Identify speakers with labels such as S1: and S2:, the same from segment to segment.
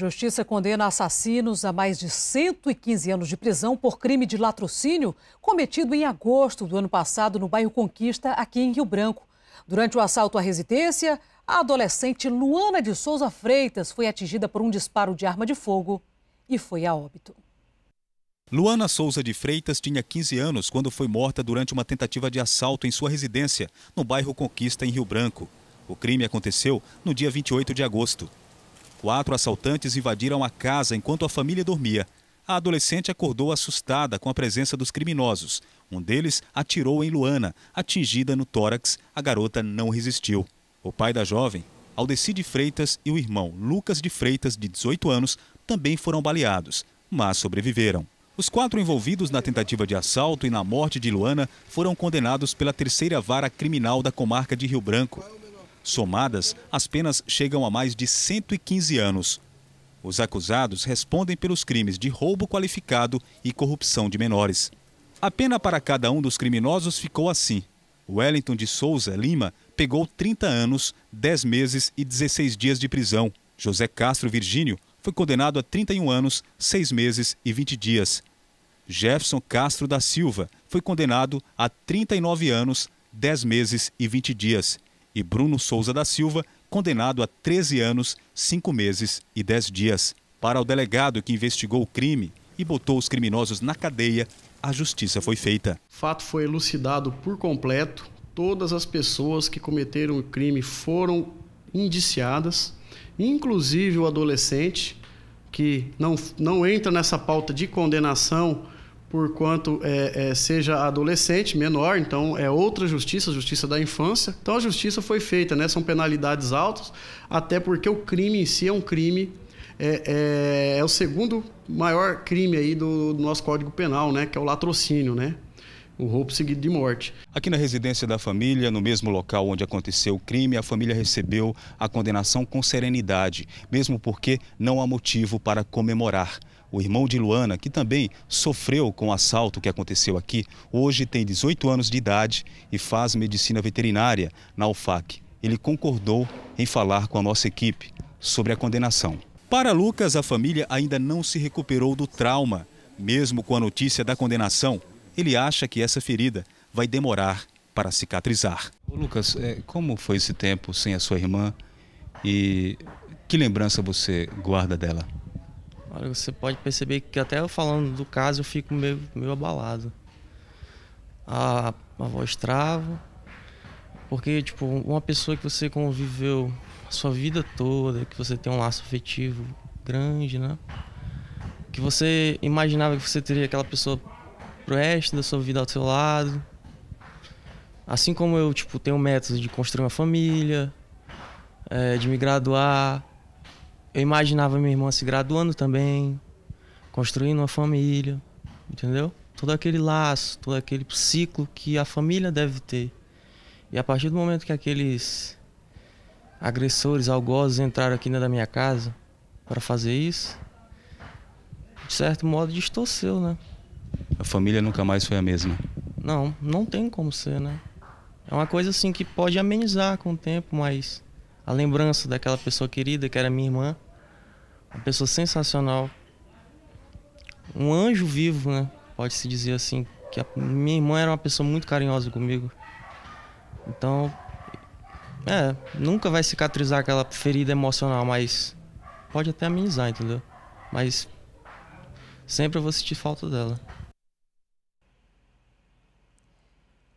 S1: Justiça condena assassinos a mais de 115 anos de prisão por crime de latrocínio cometido em agosto do ano passado no bairro Conquista, aqui em Rio Branco. Durante o assalto à residência, a adolescente Luana de Souza Freitas foi atingida por um disparo de arma de fogo e foi a óbito.
S2: Luana Souza de Freitas tinha 15 anos quando foi morta durante uma tentativa de assalto em sua residência, no bairro Conquista, em Rio Branco. O crime aconteceu no dia 28 de agosto. Quatro assaltantes invadiram a casa enquanto a família dormia. A adolescente acordou assustada com a presença dos criminosos. Um deles atirou em Luana, atingida no tórax. A garota não resistiu. O pai da jovem, Aldecide Freitas, e o irmão Lucas de Freitas, de 18 anos, também foram baleados, mas sobreviveram. Os quatro envolvidos na tentativa de assalto e na morte de Luana foram condenados pela terceira vara criminal da comarca de Rio Branco. Somadas, as penas chegam a mais de 115 anos. Os acusados respondem pelos crimes de roubo qualificado e corrupção de menores. A pena para cada um dos criminosos ficou assim. Wellington de Souza Lima pegou 30 anos, 10 meses e 16 dias de prisão. José Castro Virgínio foi condenado a 31 anos, 6 meses e 20 dias. Jefferson Castro da Silva foi condenado a 39 anos, 10 meses e 20 dias e Bruno Souza da Silva, condenado a 13 anos, 5 meses e 10 dias. Para o delegado que investigou o crime e botou os criminosos na cadeia, a justiça foi feita.
S3: O fato foi elucidado por completo. Todas as pessoas que cometeram o crime foram indiciadas, inclusive o adolescente, que não, não entra nessa pauta de condenação por quanto é, é, seja adolescente, menor, então é outra justiça, justiça da infância. Então a justiça foi feita, né? São penalidades altas, até porque o crime em si é um crime, é, é, é o segundo maior crime aí do, do, nosso Código Penal, né? Que é o latrocínio, né? O roubo seguido de morte.
S2: Aqui na residência da família, no mesmo local onde aconteceu o crime, a família recebeu a condenação com serenidade, mesmo porque não há motivo para comemorar. O irmão de Luana, que também sofreu com o assalto que aconteceu aqui, hoje tem 18 anos de idade e faz medicina veterinária na UFAC. Ele concordou em falar com a nossa equipe sobre a condenação. Para Lucas, a família ainda não se recuperou do trauma. Mesmo com a notícia da condenação, ele acha que essa ferida vai demorar para cicatrizar. Lucas, é, como foi esse tempo sem a sua irmã e que lembrança você guarda dela?
S4: Olha, você pode perceber que até eu falando do caso eu fico meio, meio abalado. A, a voz trava, porque, tipo, uma pessoa que você conviveu a sua vida toda, que você tem um laço afetivo grande, né? Que você imaginava que você teria aquela pessoa pro resto da sua vida ao seu lado. Assim como eu, tipo, tenho métodos de construir uma família, é, de me graduar, eu imaginava minha irmã se graduando também, construindo uma família, entendeu? Todo aquele laço, todo aquele ciclo que a família deve ter. E a partir do momento que aqueles agressores algozes entraram aqui dentro da minha casa para fazer isso, de certo modo distorceu, né?
S2: A família nunca mais foi a mesma.
S4: Não, não tem como ser, né? É uma coisa assim que pode amenizar com o tempo, mas a lembrança daquela pessoa querida que era minha irmã. Uma pessoa sensacional. Um anjo vivo, né? Pode-se dizer assim. Que a minha irmã era uma pessoa muito carinhosa comigo. Então, é, nunca vai cicatrizar aquela ferida emocional, mas pode até amenizar, entendeu? Mas sempre eu vou sentir falta dela.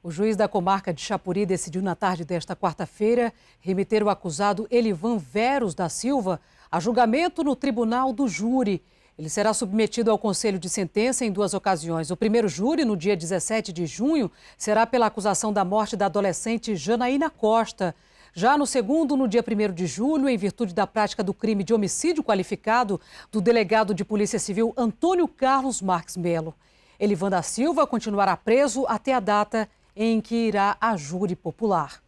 S1: O juiz da comarca de Chapuri decidiu na tarde desta quarta-feira remeter o acusado Elivan Veros da Silva a julgamento no tribunal do júri. Ele será submetido ao conselho de sentença em duas ocasiões. O primeiro júri, no dia 17 de junho, será pela acusação da morte da adolescente Janaína Costa. Já no segundo, no dia 1 de julho, em virtude da prática do crime de homicídio qualificado do delegado de Polícia Civil Antônio Carlos Marques Melo. Elivan da Silva continuará preso até a data em que irá a júri popular.